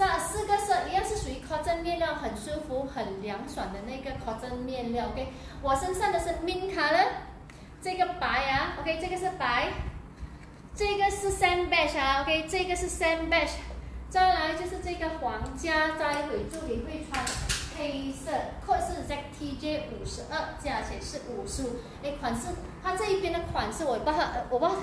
这四个色一样是属于 cotton 面料，很舒服、很凉爽的那个 cotton 面料。OK，我身上的是 mint color，这个白啊，OK，这个是白，这个是 sand beige 啊，OK，这个是 sand beige，再来就是这个皇家，待会助理会穿黑色，扣是 ZTJ 五十二，价钱是五十五。哎，款式，它这一边的款式我不知道，我不知道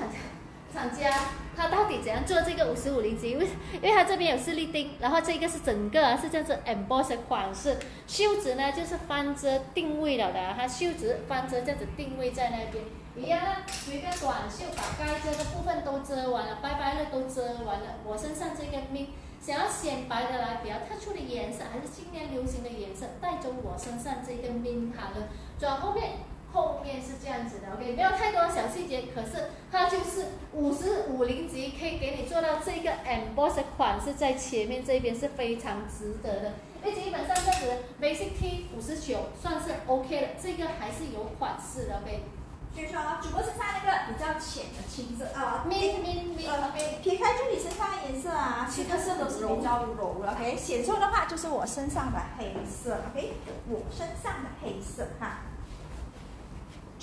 厂家。厂家他到底怎样做这个五十五零级？因为因为它这边有四粒钉，然后这个是整个是这样子 emboss 的款式，袖子呢就是翻折定位了的，它袖子翻折这样子定位在那边，一样呢，有一个短袖把该遮的部分都遮完了，白白的都遮完了。我身上这个命想要显白的来比较特殊的颜色，还是今年流行的颜色，带着我身上这个命好了，转后面。后面是这样子的，OK，没有太多小细节，可是它就是五十五零级可以给你做到这个 emboss 款式在前面这边是非常值得的，因为基本上这样子 basic T 五十九算是 OK 的，这个还是有款式的，OK。所以说主播身上那个比较浅的青色啊，明明明，OK。撇开助理身上的颜色啊，其他色都是比较柔的，OK。显瘦的话就是我身上的黑色，OK，我身上的黑色哈。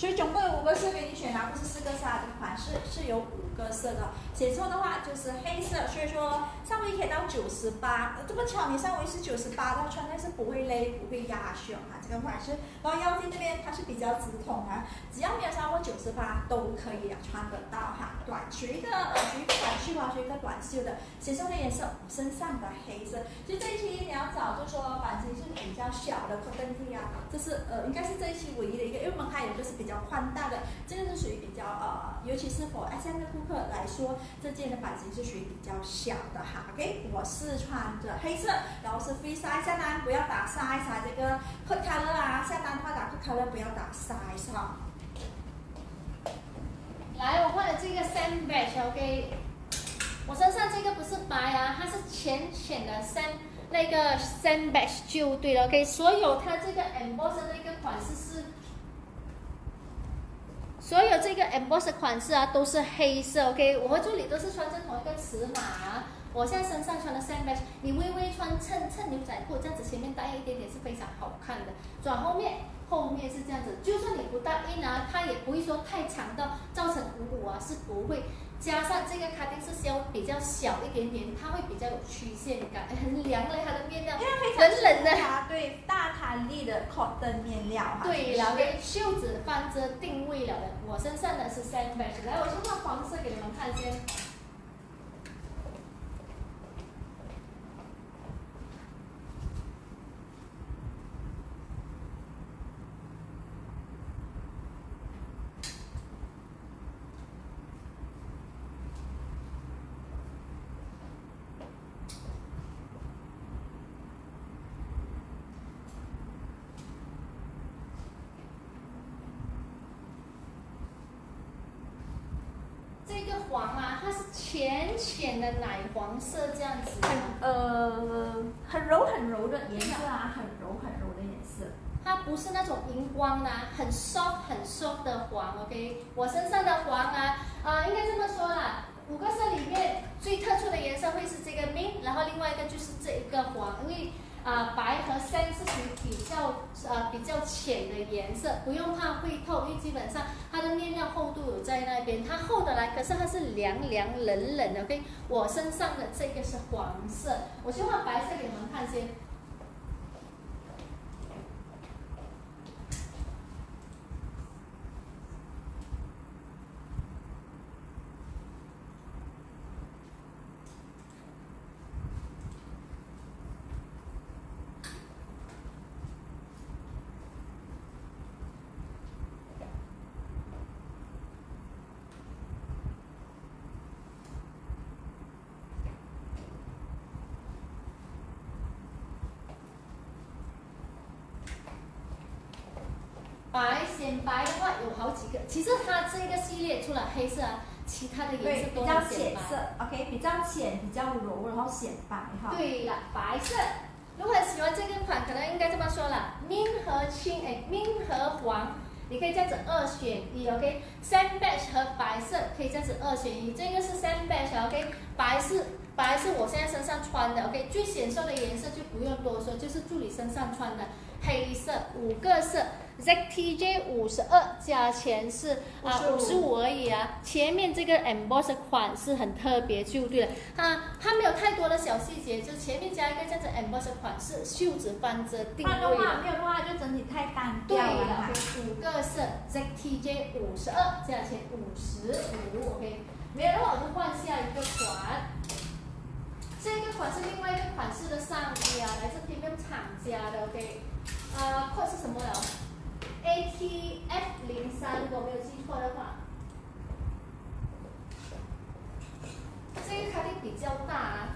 所以总共有五个色给你选啊，不是四个色啊，这个款式是有五个色的。写错的话就是黑色，所以说上围可以到九十八，这么巧，你上围是九十八，然后穿的是不会勒，不会压胸哈，这个款式。然后腰间这边它是比较直筒啊，只要没有超过九十八都可以穿得到哈。短裙的呃属于短袖啊，是一个短袖的，显瘦的颜色，身上的黑色。其实这一期你要找，就说版型是比较小的阔跟 t 啊，这是呃应该是这一期唯一的一个，因为我们还有就是比较宽大的，这个是属于比较呃，尤其是 for S M 的顾客来说。这件的版型是属于比较小的哈，OK，我是穿着黑色，然后是 free size，下单不要打 size，这个 put 卡啊，下单的话打 cut color 不要打 size 哈。来，我换了这个 sand beige，OK，我身上这个不是白啊，它是浅浅的 sand 那个 sand beige 就对了，OK，所有它这个 emboss 的一个款式是。所有这个 emboss 款式啊，都是黑色，OK。我和助理都是穿着同一个尺码。我现在身上穿的 match，你微微穿衬衬牛仔裤，这样子前面带一点点是非常好看的。转后面，后面是这样子，就算你不带 in 啊，它也不会说太长到造成鼓鼓啊，是不会。加上这个卡丁是稍比较小一点点，它会比较有曲线感，很凉嘞，它的面料，很冷的。对，大弹力的 cotton 面料哈。对，然后袖子翻遮定位了的，我身上的是 sand beige，来，我先换黄色给你们看先。黄啊，它是浅浅的奶黄色这样子，呃，很柔很柔的颜色啊，很柔很柔的颜色。它不是那种荧光的，很 soft 很 soft 的黄。OK，我身上的黄啊，啊，应该这么说啦，五个色里面最特殊的颜色会是这个 mint，然后另外一个就是这一个黄，因为。啊，白和深是属于比较呃比较浅的颜色，不用怕会透，因为基本上它的面料厚度有在那边，它厚的来，可是它是凉凉冷冷的。OK，我身上的这个是黄色，我先换白色给你们看先。白显白的话有好几个，其实它这个系列除了黑色，其他的颜色都比较浅色，OK，比较浅，比较柔，然后显白。哈。对了，白色，如果喜欢这个款，可能应该这么说了，明和青，哎，明和黄，你可以这样子二选一，OK，sand beige 和白色可以这样子二选一，这个是 sand beige，OK，白是白是我现在身上穿的，OK，最显瘦的颜色就不用多说，就是助理身上穿的黑色，五个色，ZTJ 五十二，价钱是啊五十五而已啊。前面这个 emboss 款式很特别就对了，啊它没有太多的小细节，就前面加一个这样子 emboss 款式，袖子翻着定位的话没有的话就整体太单调了。对了，五个色，ZTJ 五十二，价钱五十五，OK，没有的话我就换下一个款。这个款是另外一个款式的上衣啊，来自 Premium 厂家的，OK，啊，款是什么了？ATF 零三，如果没有记错的话，这个卡丁比较大啊。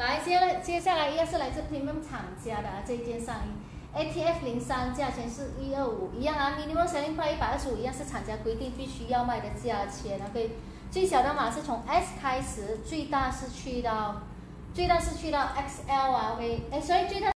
来，接了接下来，一样是来自 Premium 厂家的啊，这一件上衣，ATF 零三，价钱是一二五，一样啊，Minimum selling price 一百二十五，一样是厂家规定必须要卖的价钱，OK，最小的码是从 S 开始，最大是去到，最大是去到 XL 啊，OK，哎，所以最大。